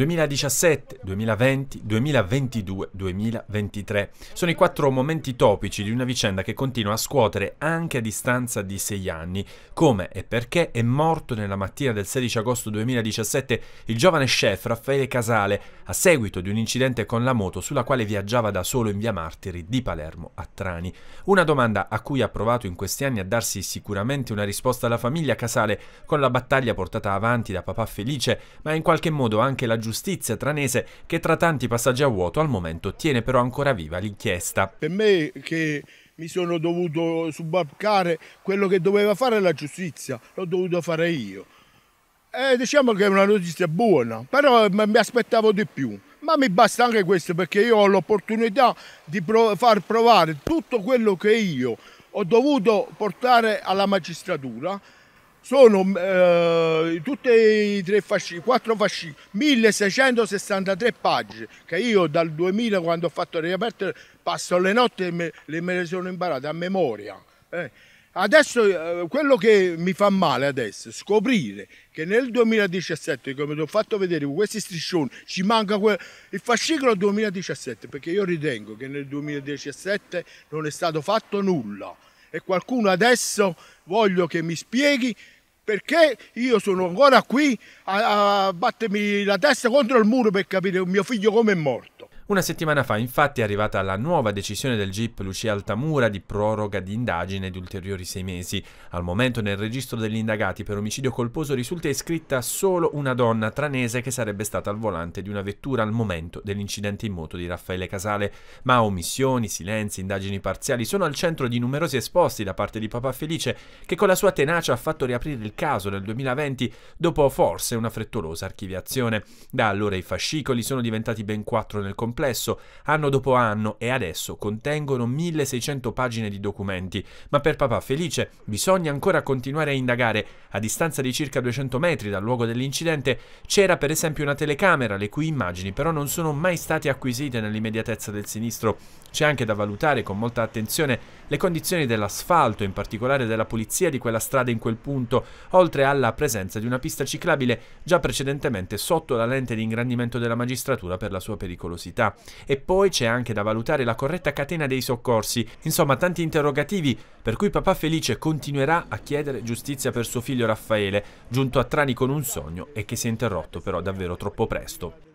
2017, 2020, 2022, 2023. Sono i quattro momenti topici di una vicenda che continua a scuotere anche a distanza di sei anni. Come e perché è morto nella mattina del 16 agosto 2017 il giovane chef Raffaele Casale a seguito di un incidente con la moto sulla quale viaggiava da solo in via Martiri di Palermo a Trani. Una domanda a cui ha provato in questi anni a darsi sicuramente una risposta alla famiglia Casale con la battaglia portata avanti da papà Felice, ma in qualche modo anche la giustizia tranese che tra tanti passaggi a vuoto al momento tiene però ancora viva l'inchiesta. Per me che mi sono dovuto subarcare quello che doveva fare la giustizia, l'ho dovuto fare io. Eh, diciamo che è una notizia buona, però mi aspettavo di più. Ma mi basta anche questo perché io ho l'opportunità di prov far provare tutto quello che io ho dovuto portare alla magistratura sono eh, tutte i tre fascicoli, quattro fascicoli, 1663 pagine che io dal 2000 quando ho fatto riaperto passo le notti e me, le me le sono imparate a memoria. Eh. Adesso eh, quello che mi fa male adesso è scoprire che nel 2017, come ti ho fatto vedere con questi striscioni, ci manca il fascicolo 2017 perché io ritengo che nel 2017 non è stato fatto nulla e qualcuno adesso voglio che mi spieghi perché io sono ancora qui a, a battermi la testa contro il muro per capire mio figlio come è morto. Una settimana fa infatti è arrivata la nuova decisione del GIP Lucia Altamura di proroga di indagine di ulteriori sei mesi. Al momento nel registro degli indagati per omicidio colposo risulta iscritta solo una donna tranese che sarebbe stata al volante di una vettura al momento dell'incidente in moto di Raffaele Casale, ma omissioni, silenzi, indagini parziali sono al centro di numerosi esposti da parte di papà Felice che con la sua tenacia ha fatto riaprire il caso nel 2020 dopo forse una frettolosa archiviazione. Da allora i fascicoli sono diventati ben quattro nel complesso complesso, anno dopo anno e adesso contengono 1600 pagine di documenti, ma per papà Felice bisogna ancora continuare a indagare. A distanza di circa 200 metri dal luogo dell'incidente c'era per esempio una telecamera, le cui immagini però non sono mai state acquisite nell'immediatezza del sinistro. C'è anche da valutare con molta attenzione le condizioni dell'asfalto, in particolare della pulizia di quella strada in quel punto, oltre alla presenza di una pista ciclabile già precedentemente sotto la lente di ingrandimento della magistratura per la sua pericolosità. E poi c'è anche da valutare la corretta catena dei soccorsi. Insomma, tanti interrogativi per cui papà Felice continuerà a chiedere giustizia per suo figlio Raffaele, giunto a Trani con un sogno e che si è interrotto però davvero troppo presto.